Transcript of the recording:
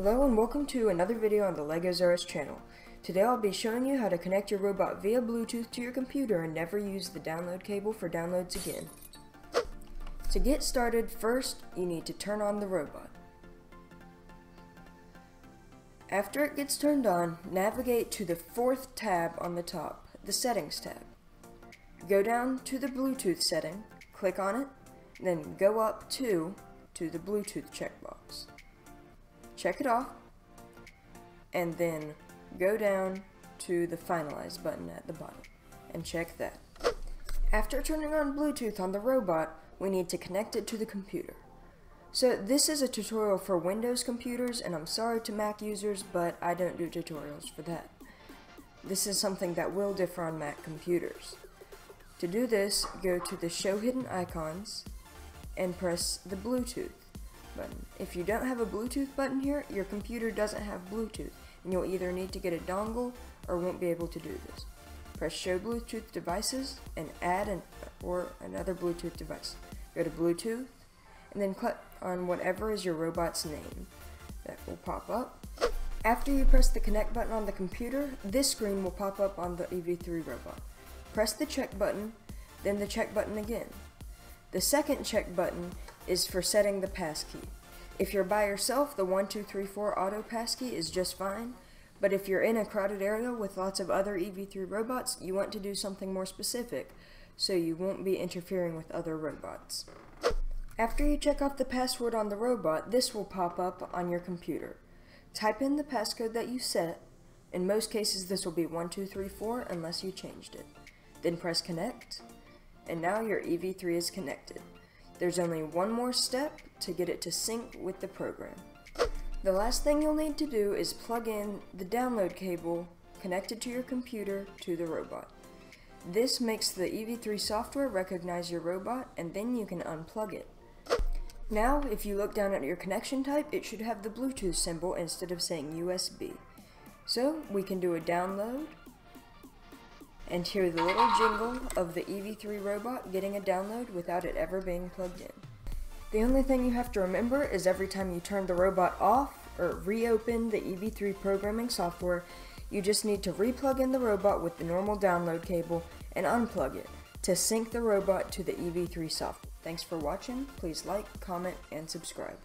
Hello and welcome to another video on the Legos R Us channel. Today I'll be showing you how to connect your robot via Bluetooth to your computer and never use the download cable for downloads again. To get started, first you need to turn on the robot. After it gets turned on, navigate to the fourth tab on the top, the Settings tab. Go down to the Bluetooth setting, click on it, then go up to, to the Bluetooth checkbox check it off, and then go down to the finalize button at the bottom and check that. After turning on Bluetooth on the robot, we need to connect it to the computer. So this is a tutorial for Windows computers, and I'm sorry to Mac users, but I don't do tutorials for that. This is something that will differ on Mac computers. To do this, go to the Show Hidden Icons and press the Bluetooth button. If you don't have a Bluetooth button here, your computer doesn't have Bluetooth, and you'll either need to get a dongle or won't be able to do this. Press Show Bluetooth Devices and add an or another Bluetooth device. Go to Bluetooth, and then click on whatever is your robot's name. That will pop up. After you press the connect button on the computer, this screen will pop up on the EV3 robot. Press the check button, then the check button again. The second check button is for setting the passkey. If you're by yourself, the 1234 auto passkey is just fine, but if you're in a crowded area with lots of other EV3 robots, you want to do something more specific, so you won't be interfering with other robots. After you check off the password on the robot, this will pop up on your computer. Type in the passcode that you set. In most cases, this will be 1234 unless you changed it. Then press connect, and now your EV3 is connected. There's only one more step to get it to sync with the program. The last thing you'll need to do is plug in the download cable connected to your computer to the robot. This makes the EV3 software recognize your robot and then you can unplug it. Now, if you look down at your connection type, it should have the Bluetooth symbol instead of saying USB. So, we can do a download, and hear the little jingle of the EV3 robot getting a download without it ever being plugged in. The only thing you have to remember is every time you turn the robot off or reopen the EV3 programming software, you just need to replug in the robot with the normal download cable and unplug it to sync the robot to the EV3 software. Thanks for watching. Please like, comment, and subscribe.